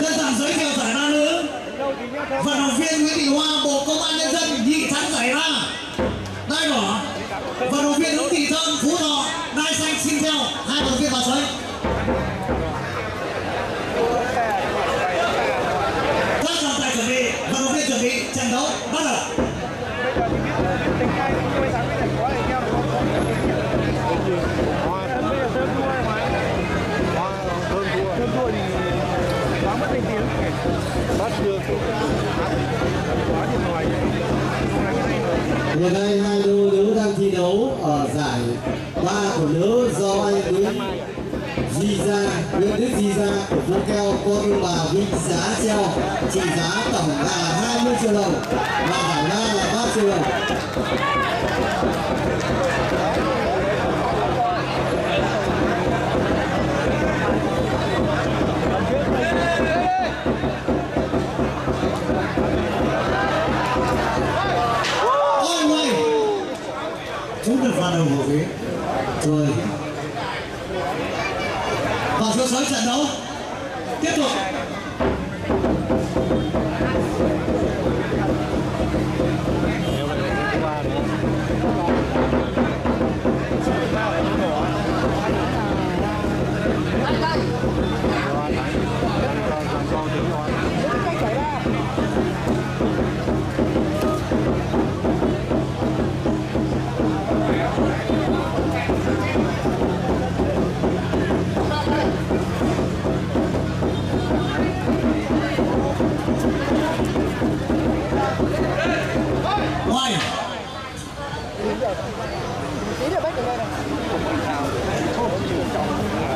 Trân trọng giới thiệu giải ba nữ. Vận động viên Nguyễn Thị Hoa, Bộ Công an Nhân dân nhị thắng giải ba. Đai đỏ. Vận động viên Nguyễn Thị Thơm, Phú Thọ. Đai xanh xin theo. Hai vận động viên vào sới Các trọng tài chuẩn bị Vận động viên chuẩn bị trận đấu bắt đầu Hiện nay hai đôi nữ đang thi đấu ở giải ba của nữ do anh Nguyễn Di Gia, Nguyễn Đức Di Gia của Phú Keo con bà Vinh Giá treo trị giá tổng là 20 triệu đồng và giải ba là 3 triệu đồng. Chúng được vào đầu của phía Rồi, Vào số sới trận đấu. Tiếp tục.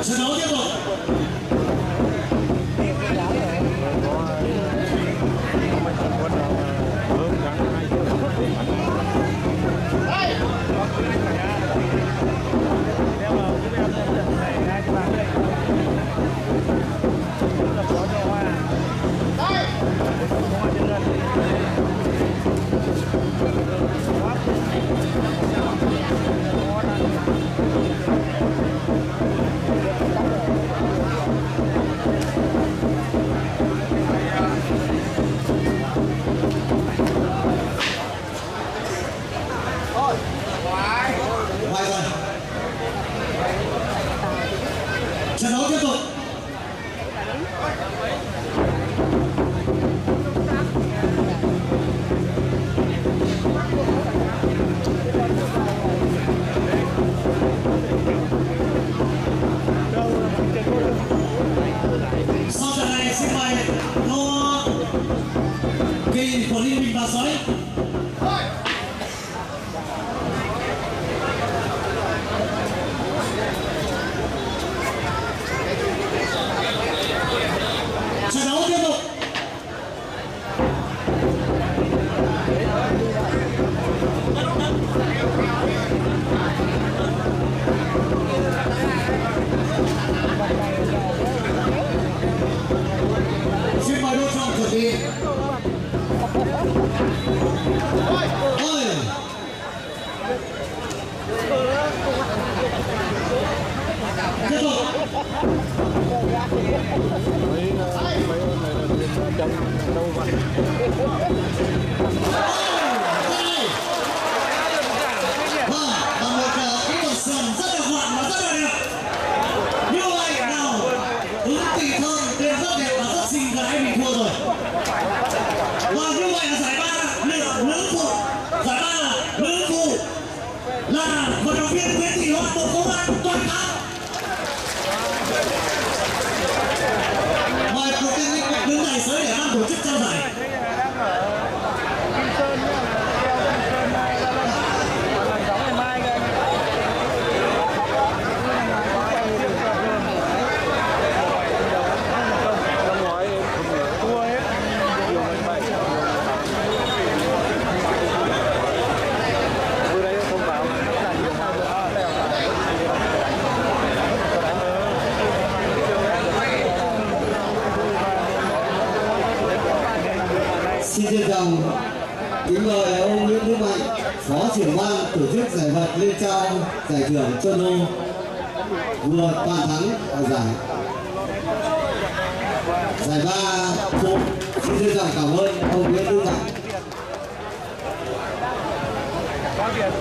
Trận đấu tiếp tục Trận đấu tiếp tục Sau trận này xin mời Lô Kỳ của Liên minh vào sới xin trân trọng kính mời ông Nguyễn Đức Mạnh, Phó trưởng ban tổ chức giải vật lên trao giải thưởng cho Nô vừa toàn thắng ở giải. giải ba phụ xin trân trọng cảm ơn ông Nguyễn Đức Mạnh.